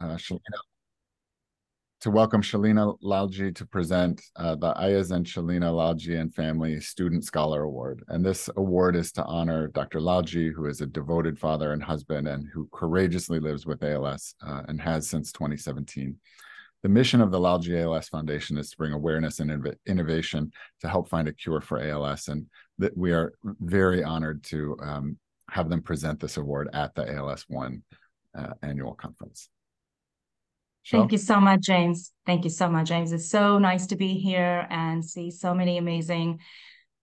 uh, Shelena, to welcome Shelena Lalji to present uh, the Ayeez and Shelena Lalji and Family Student Scholar Award. And this award is to honor Dr. Lalji, who is a devoted father and husband and who courageously lives with ALS uh, and has since 2017. The mission of the Lalji ALS Foundation is to bring awareness and innovation to help find a cure for ALS. And that we are very honored to um, have them present this award at the ALS One uh, annual conference. Thank you so much, James. Thank you so much, James. It's so nice to be here and see so many amazing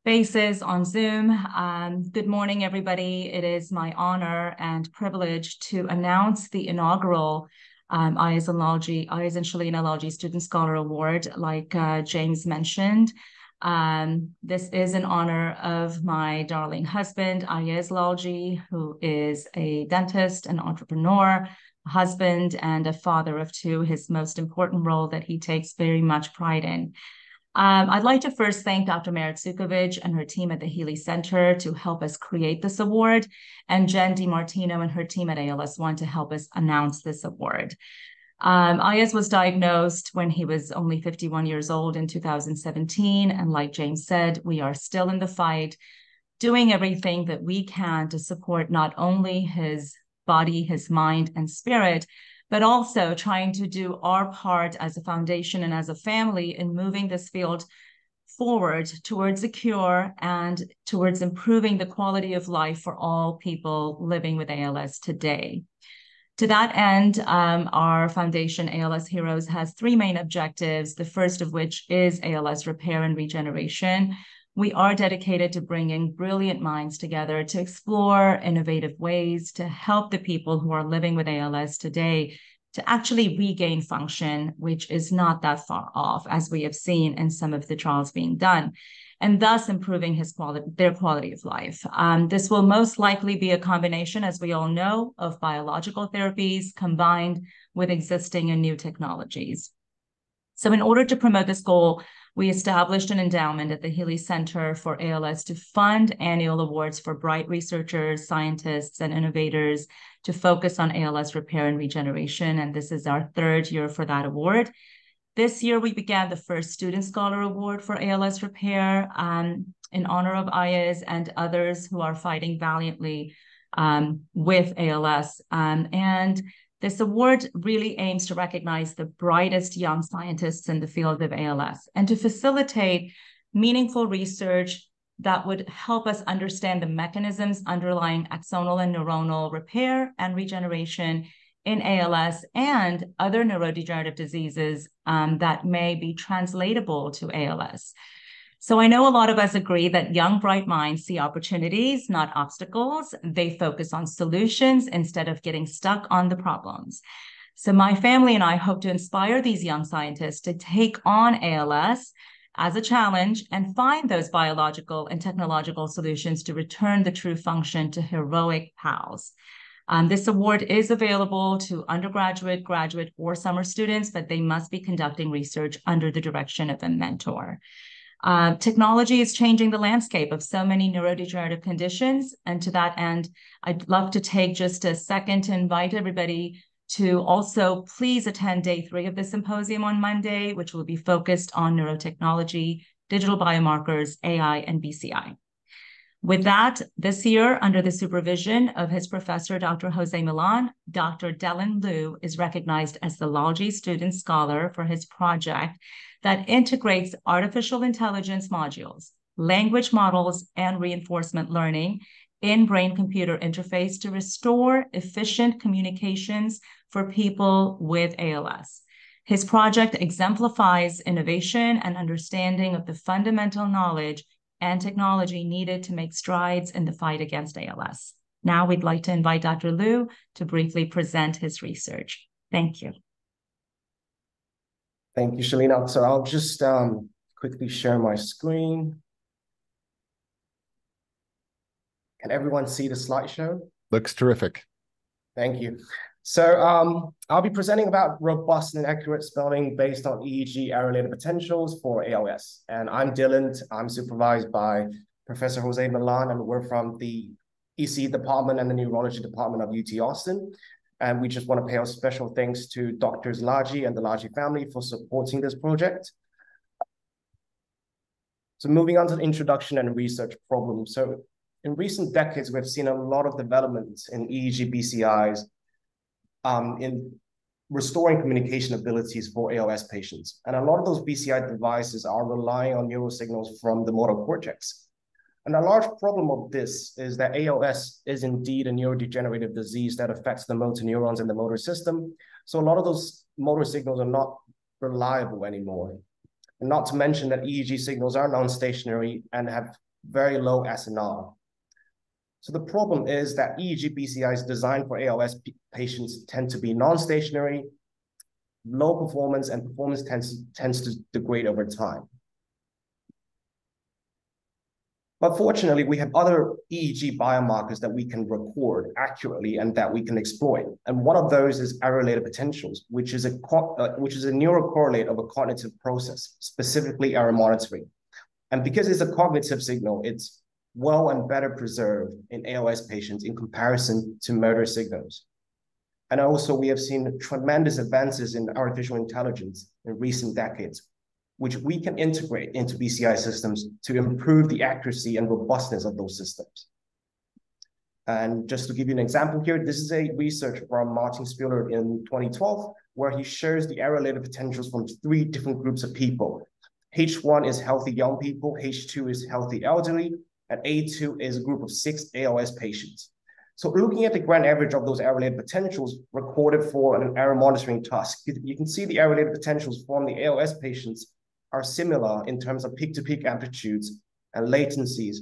faces on Zoom. Um, good morning, everybody. It is my honor and privilege to announce the inaugural um, and Lalji, Ayeez and Shelena Lalji Student Scholar Award, like uh, James mentioned. Um, this is in honor of my darling husband, Ayeez Lalji, who is a dentist, an entrepreneur, husband and a father of two, his most important role that he takes very much pride in. Um, I'd like to first thank Dr. Merit Cudkowicz and her team at the Healey Center to help us create this award, and Jen DiMartino and her team at ALS One to help us announce this award. Um, Ayeez was diagnosed when he was only 51 years old in 2017. And like James said, we are still in the fight, doing everything that we can to support not only his body, his mind, and spirit, but also trying to do our part as a foundation and as a family in moving this field forward towards a cure and towards improving the quality of life for all people living with ALS today. To that end, um, our foundation, ALS Heroes, has three main objectives, the first of which is ALS repair and regeneration, we are dedicated to bringing brilliant minds together to explore innovative ways to help the people who are living with ALS today to actually regain function, which is not that far off, as we have seen in some of the trials being done, and thus improving his quality, their quality of life. Um, this will most likely be a combination, as we all know, of biological therapies combined with existing and new technologies. So, in order to promote this goal, we established an endowment at the Healey Center for ALS to fund annual awards for bright researchers, scientists, and innovators to focus on ALS repair and regeneration. And this is our third year for that award. This year, we began the first Student Scholar Award for ALS repair um, in honor of Ayeez and others who are fighting valiantly um, with ALS. Um, and this award really aims to recognize the brightest young scientists in the field of ALS and to facilitate meaningful research that would help us understand the mechanisms underlying axonal and neuronal repair and regeneration in ALS and other neurodegenerative diseases um, that may be translatable to ALS. So I know a lot of us agree that young, bright minds see opportunities, not obstacles. They focus on solutions instead of getting stuck on the problems. So my family and I hope to inspire these young scientists to take on ALS as a challenge and find those biological and technological solutions to return the true function to heroic PALS. Um, this award is available to undergraduate, graduate, or summer students, but they must be conducting research under the direction of a mentor. Uh, technology is changing the landscape of so many neurodegenerative conditions. And to that end, I'd love to take just a second to invite everybody to also please attend day three of the symposium on Monday, which will be focused on neurotechnology, digital biomarkers, AI, and BCI. With that, this year, under the supervision of his professor, Dr. Jose Millán, Dr. Deland Liu is recognized as the Lalji Student Scholar for his project that integrates artificial intelligence modules, language models, and reinforcement learning in brain computer interface to restore efficient communications for people with ALS. His project exemplifies innovation and understanding of the fundamental knowledge and technology needed to make strides in the fight against ALS. Now we'd like to invite Dr. Liu to briefly present his research. Thank you. Thank you, Shelena. So I'll just um, quickly share my screen. Can everyone see the slideshow? Looks terrific. Thank you. So um, I'll be presenting about robust and accurate spelling based on EEG error-related potentials for ALS. And I'm Dylan. I'm supervised by Professor Jose Millán, and we're from the EC department and the neurology department of UT Austin. And we just want to pay our special thanks to Doctors Lalji and the Lalji family for supporting this project. So moving on to the introduction and research problem. So in recent decades, we've seen a lot of developments in EEG BCIs um, in restoring communication abilities for ALS patients. And a lot of those BCI devices are relying on neural signals from the motor cortex. And a large problem of this is that ALS is indeed a neurodegenerative disease that affects the motor neurons in the motor system. So a lot of those motor signals are not reliable anymore. And not to mention that EEG signals are non-stationary and have very low SNR. So the problem is that EEG BCIs designed for ALS patients tend to be non-stationary, low performance, and performance tends, tends to degrade over time. But fortunately, we have other EEG biomarkers that we can record accurately and that we can exploit. And one of those is error-related potentials, which is a uh, which is a neurocorrelate of a cognitive process, specifically error monitoring. And because it's a cognitive signal, it's well and better preserved in ALS patients in comparison to motor signals. And also, we have seen tremendous advances in artificial intelligence in recent decades, which we can integrate into BCI systems to improve the accuracy and robustness of those systems. And just to give you an example here, this is a research from Martin Spüler in 2012, where he shows the error-related potentials from three different groups of people. H1 is healthy young people, H2 is healthy elderly, and A2 is a group of six ALS patients. So looking at the grand average of those error-related potentials recorded for an error monitoring task, you can see the error-related potentials from the ALS patients are similar in terms of peak-to-peak amplitudes and latencies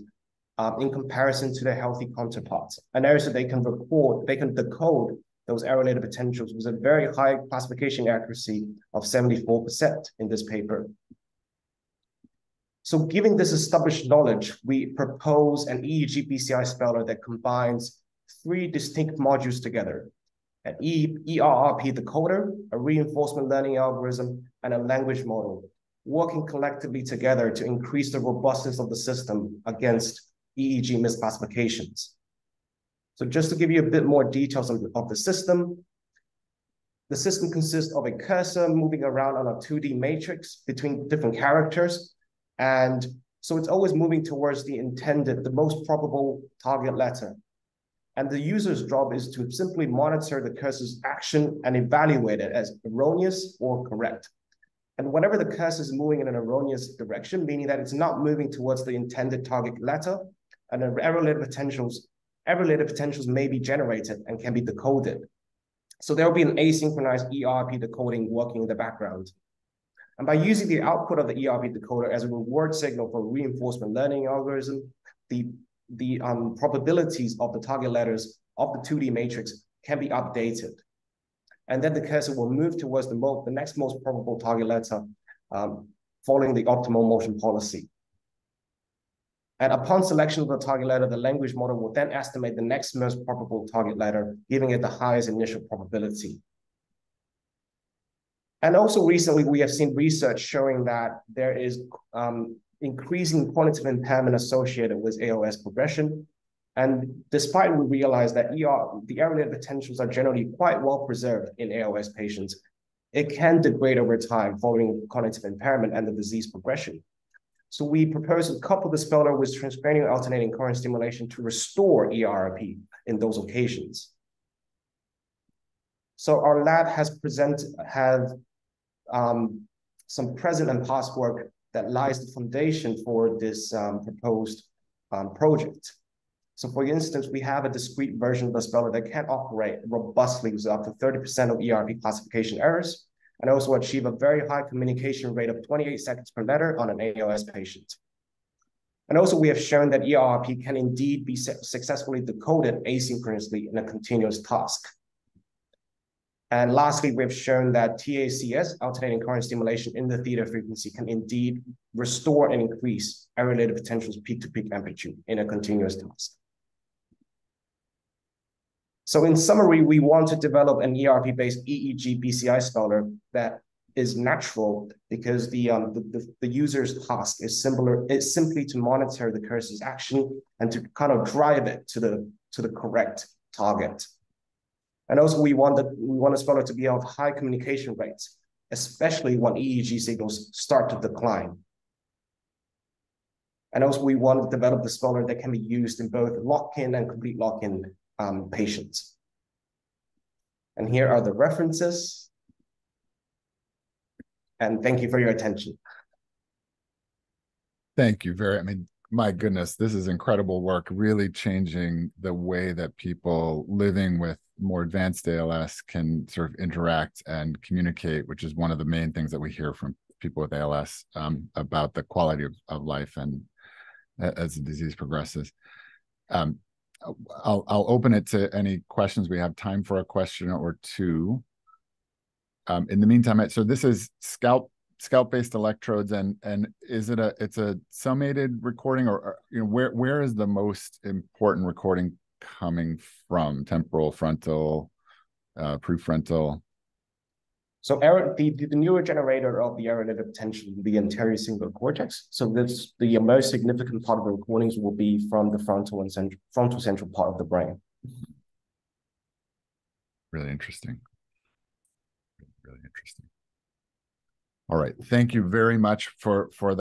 um, in comparison to their healthy counterparts. And also they can record, they can decode those error-related potentials with a very high classification accuracy of 74% in this paper. So given this established knowledge, we propose an EEG BCI speller that combines three distinct modules together, an e ERRP decoder, a reinforcement learning algorithm, and a language model working collectively together to increase the robustness of the system against EEG misclassifications. So just to give you a bit more details of of the system, the system consists of a cursor moving around on a 2D matrix between different characters. And so it's always moving towards the intended, the most probable target letter. And the user's job is to simply monitor the cursor's action and evaluate it as erroneous or correct. And whenever the cursor is moving in an erroneous direction, meaning that it's not moving towards the intended target letter, and error-related potentials, error-related potentials may be generated and can be decoded. So there will be an asynchronous ERP decoding working in the background. And by using the output of the ERP decoder as a reward signal for reinforcement learning algorithm, the, the um, probabilities of the target letters of the 2D matrix can be updated and then the cursor will move towards the, the next most probable target letter um, following the optimal motion policy. And upon selection of the target letter, the language model will then estimate the next most probable target letter, giving it the highest initial probability. And also recently, we have seen research showing that there is um, increasing cognitive impairment associated with ALS progression, and despite we realize that ER, the error potentials are generally quite well preserved in ALS patients, it can degrade over time following cognitive impairment and the disease progression. So we propose to couple the speller with transcranial alternating current stimulation to restore ERP in those occasions. So our lab has presented have um, some present and past work that lies the foundation for this um, proposed um, project. So for instance, we have a discrete version of the speller that can operate robustly with up to 30% of ERP classification errors, and also achieve a very high communication rate of 28 seconds per letter on an ALS patient. And also we have shown that ERP can indeed be successfully decoded asynchronously in a continuous task. And lastly, we've shown that TACS, alternating current stimulation in the theta frequency, can indeed restore and increase error-related potentials peak-to-peak -peak amplitude in a continuous task. So in summary, we want to develop an ERP-based EEG BCI speller that is natural because the, um, the, the, the, user's task is similar, is simply to monitor the cursor's action and to kind of drive it to the, to the correct target. And also we want that we want a speller to be of high communication rates, especially when EEG signals start to decline. And also we want to develop the speller that can be used in both lock-in and complete lock-in um, patients. And here are the references. And thank you for your attention. Thank you very, I mean, my goodness, this is incredible work, really changing the way that people living with more advanced ALS can sort of interact and communicate, which is one of the main things that we hear from people with ALS um, about the quality of, of life and as the disease progresses. Um, I'll, I'll open it to any questions. We have time for a question or two. Um, in the meantime, so this is scalp scalp based electrodes and and is it a it's a summated recording or, or you know where where is the most important recording coming from temporal frontal uh prefrontal so the, the, the neurogenerator of the error-related potential will be anterior cingulate cortex. So this the most significant part of the recordings will be from the frontal and central frontal central part of the brain. Really interesting. Really interesting. All right. Thank you very much for for